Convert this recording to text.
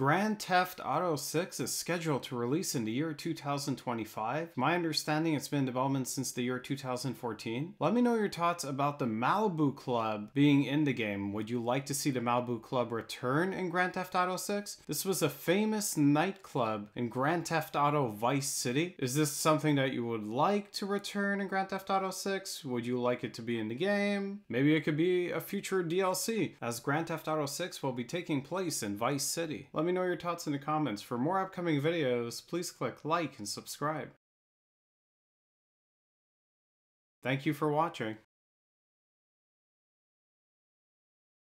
Grand Theft Auto 6 is scheduled to release in the year 2025. My understanding it's been in development since the year 2014. Let me know your thoughts about the Malibu Club being in the game. Would you like to see the Malibu Club return in Grand Theft Auto 6? This was a famous nightclub in Grand Theft Auto Vice City. Is this something that you would like to return in Grand Theft Auto 6? Would you like it to be in the game? Maybe it could be a future DLC as Grand Theft Auto 6 will be taking place in Vice City. Let me me know your thoughts in the comments. For more upcoming videos, please click like and subscribe. Thank you for watching.